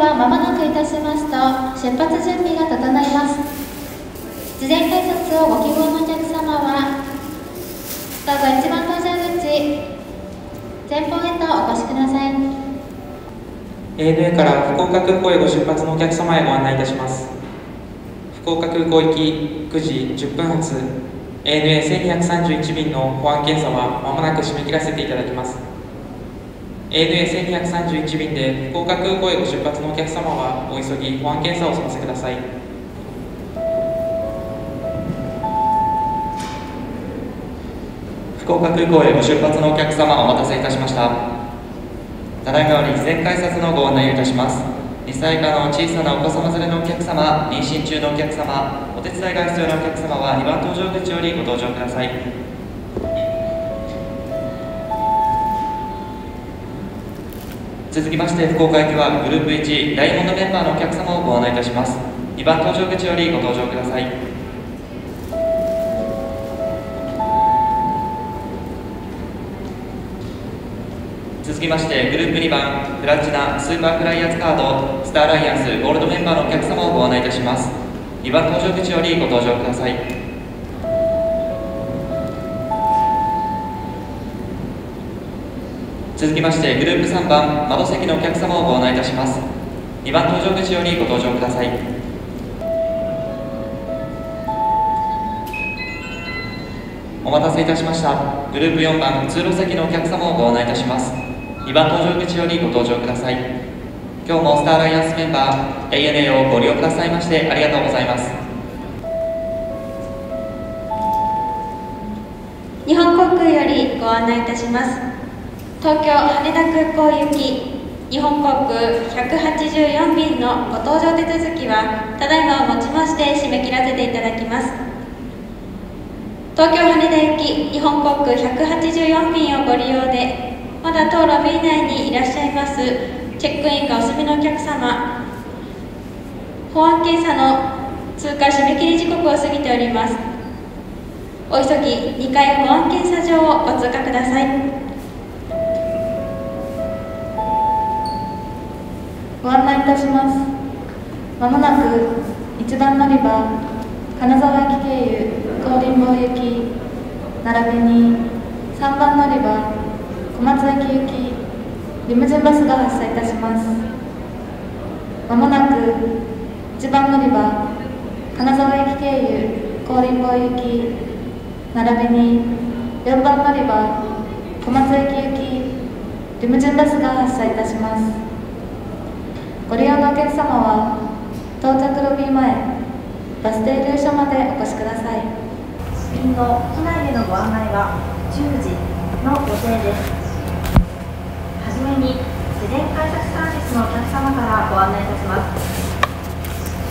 はまもなくいたしますと出発準備が整います。事前改札をご希望のお客様はどうぞ一番搭乗口前方へとお越しください。ANA から福岡空港へご出発のお客様へご案内いたします。福岡空港行き9時10分発。ANA1231 便の保安検査はまもなく締め切らせていただきます。ANA1231 便で福岡空港へご出発のお客様はお急ぎ保安検査をお済ませください。福岡空港へご出発のお客様お待たせいたしました。ただいまより事前改札のご案内をいたします。2歳以下の小さなお子様連れのお客様妊娠中のお客様お手伝いが必要なお客様は2番搭乗口よりご搭乗ください。続きまして福岡行きはグループ1ダイヤモンドメンバーのお客様をご案内いたします。2番搭乗口よりご搭乗ください。続きましてグループ2番プラチナスーパーフライヤーズカードスターアライアンスゴールドメンバーのお客様をご案内いたします。2番搭乗口よりご搭乗ください。続きましてグループ3番窓席のお客様をご案内いたします。2番搭乗口よりご搭乗ください。お待たせいたしました。グループ4番通路席のお客様をご案内いたします。2番搭乗口よりご搭乗ください。今日もスターアライアンスメンバー ANA をご利用くださいましてありがとうございます。日本航空よりご案内いたします。東京羽田空港行き日本航空184便のご搭乗手続きはただいまをもちまして締め切らせていただきます東京羽田行き日本航空184便をご利用でまだ当ロビー内にいらっしゃいますチェックインがお済みのお客様保安検査の通過締め切り時刻を過ぎておりますお急ぎ2階保安検査場をご通過くださいご案内いたします。まもなく一番乗り場金沢駅経由高林坊行き並びに3番乗り場小松駅行きリムジンバスが発車いたします。まもなく1番乗り場金沢駅経由高林坊行き並びに4番乗り場小松駅行きリムジンバスが発車いたします。ご利用のお客様は到着ロビー前バス停留所までお越しください。便の機内へのご案内は10時の予定です。はじめに事前改札サービスのお客様からご案内いたします。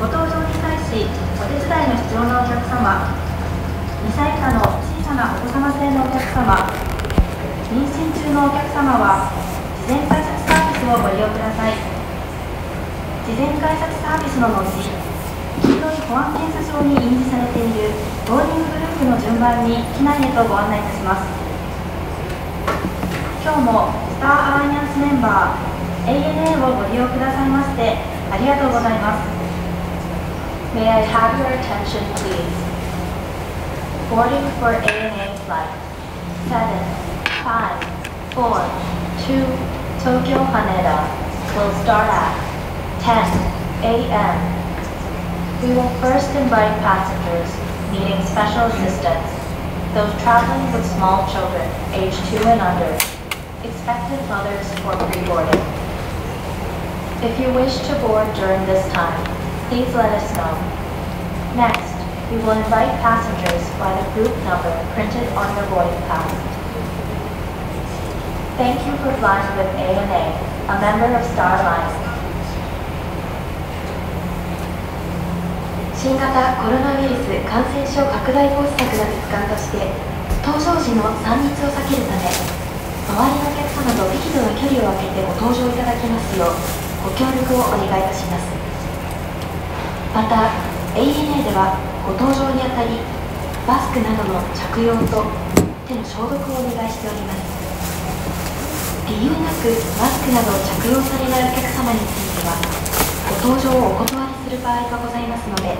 ご搭乗に際しお手伝いの必要なお客様2歳以下の小さなお子様連れのお客様妊娠中のお客様は事前改札サービスをご利用ください。事前改札サービスの後黄色い保安検査場に印字されているボーディンググループの順番に機内へとご案内いたします。今日もスターアライアンスメンバー ANA をご利用くださいましてありがとうございます。May I have your attention please? Boarding for ANA flight. 754 Tokyo Haneda will start at 10 a.m. We will first invite passengers needing special assistance, those traveling with small children aged 2 and under, expected mothers for pre-boarding. If you wish to board during this time, please let us know. Next, we will invite passengers by the group number printed on your boarding pass. Thank you for flying with ANA, a member of Star 新型コロナウイルス感染症拡大防止策の一環として搭乗時の3密を避けるため周りのお客様と適度な距離を空けてご搭乗いただきますようご協力をお願いいたします。また ANA ではご搭乗にあたりマスクなどの着用と手の消毒をお願いしております。理由なくマスクなどを着用されないお客様についてはご搭乗をお断りる場合がございますので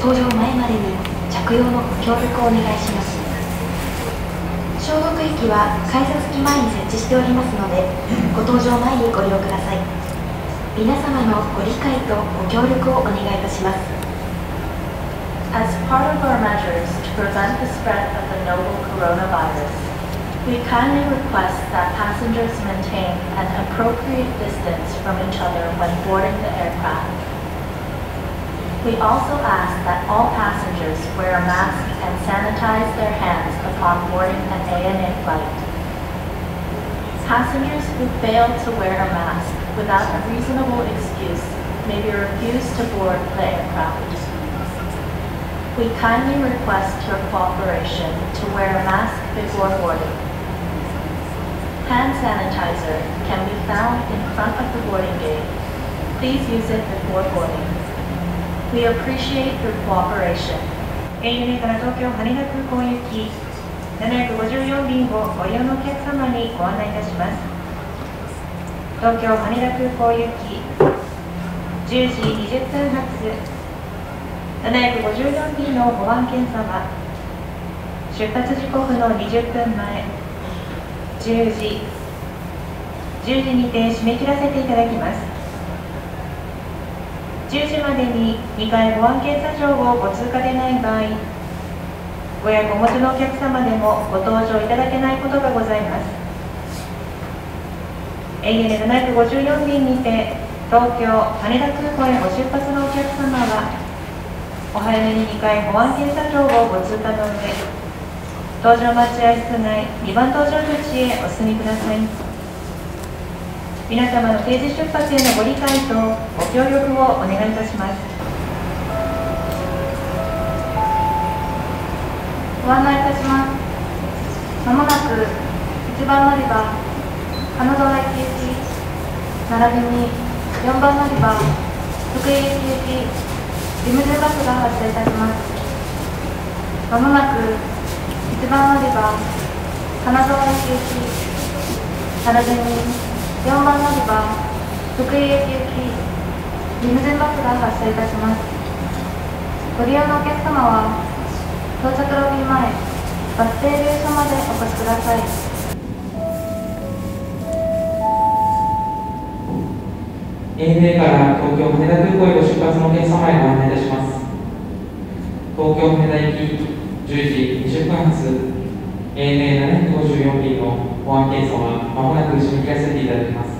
搭乗前までに着用のご協力をお願いします消毒液は改札機前に設置しておりますのでご搭乗前にご利用ください皆様のご理解とご協力をお願いいたします As part of our measures to prevent the spread of the novel coronavirus, we kindly request that passengers maintain an appropriate distance from each other when boarding the aircraft. We also ask that all passengers wear a mask and sanitize their hands upon boarding an ANA flight. Passengers who fail to wear a mask without a reasonable excuse may be refused to board the aircraft. We kindly request your cooperation to wear a mask before boarding. Hand sanitizer can be found in front of the boarding gate. Please use it before boarding. We appreciate your cooperation. ANA から東京羽田空港行き754便をご利用のお客様にご案内いたします。東京羽田空港行き10時20分発754便の保安検査は出発時刻の20分前10時10時にて締め切らせていただきます。10時までに2回保安検査場をご通過でない場合ご予約お持ちのお客様でもご搭乗いただけないことがございます。AN754 便にて東京羽田空港へご出発のお客様はお早めに2回保安検査場をご通過の上搭乗待合室内2番搭乗口へお進みください。皆様の定時出発へのご理解とご協力をお願いいたします。ご案内いたします。まもなく1番乗り場金沢駅行き並びに4番乗り場福井駅行きリムジンバスが発車いたします。まもなく1番乗り場金沢駅行き並びに4番乗り場福井駅行きリムジンバスが発車いたします。ご利用のお客様は到着ロビー前バス停留所までお越しください。ANA から東京羽田空港へご出発のお客様へご案内いたします。東京羽田行き10時20分発 ANA754 便の保安検査はまもなく締め切らせていただきます。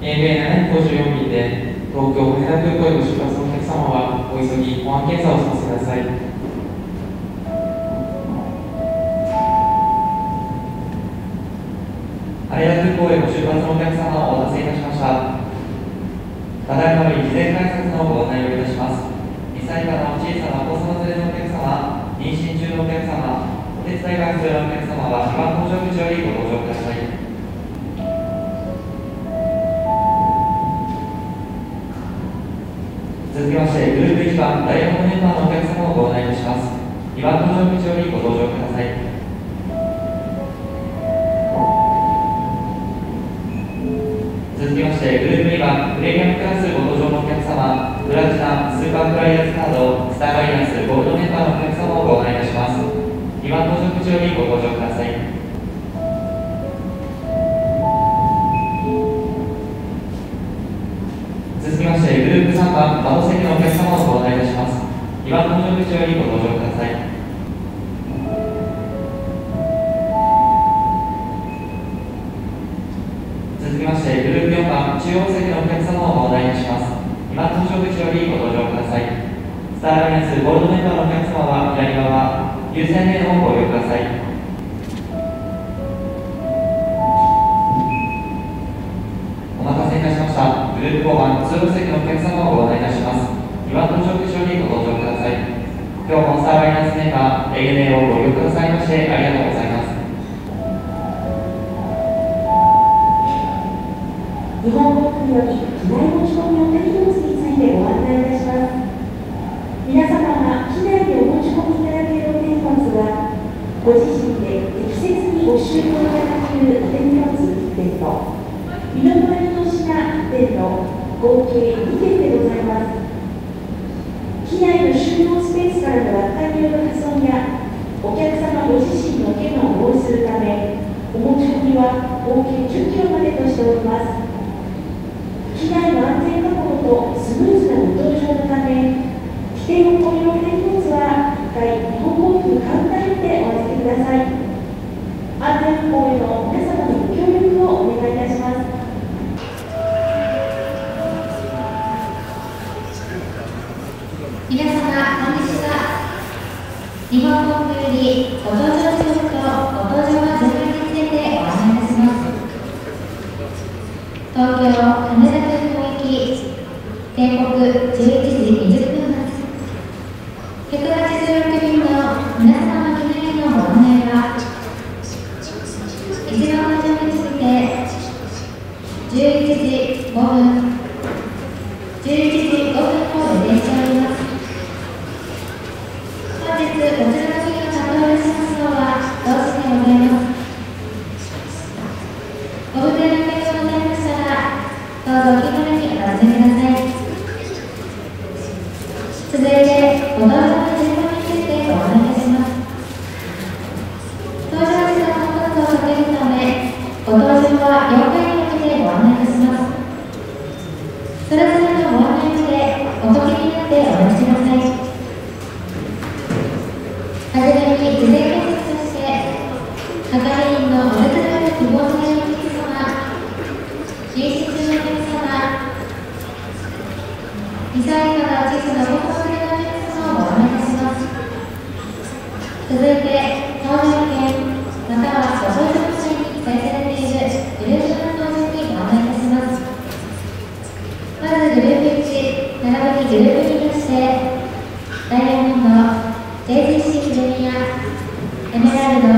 ANA754 便で東京羽田空港へご出発のお客様はお急ぎ保安検査をさせてください。羽田空港へご出発のお客様をお待たせいたしました。ただいまより事前改札のご案内をいたします。2歳以下の小さなお子様連れのお客様妊娠中のお客様お手伝いが必要なお客様は2番搭乗口よりご搭乗ください。続きましてグループ1番ダイヤモンドメンバーのお客様をご案内いたします。2番搭乗口よりご搭乗ください。続きましてグループ2番プレミアムクラスご搭乗のお客様プラチナスーパーフライヤーズカードスターアイアンスゴールドメンバーのお客様をご案内いたします2番搭乗口よりご搭乗ください。続きましてグループ3番窓席のお客様をご案内いたします。2番搭乗口よりご搭乗ください。続きましてグループ4番中央席のお客様をご案内いたします。今搭乗口よりご搭乗ください。スターラインスゴールドメンバーのお客様は左側優先レーンをご利用ください。お待たせいたしました。グループ5番通路席のお客様をご案内いたします。今搭乗口よりご搭乗ください。今日もスターアライアンスメンバー ANA をご利用くださいましてありがとうございます。日本航空皆様、こんにちは。日本航空にご搭乗時とご搭乗は時間についてお話しします。東京羽田空港行き、定刻11時20分発。186便の皆様機内のごは、一番乗について11時5分。のの様をします。続いて、県にるグループのにいたします。まずグループ1、並びにグループ2として、ダイヤモンド、JCC プレミア、エメラルド、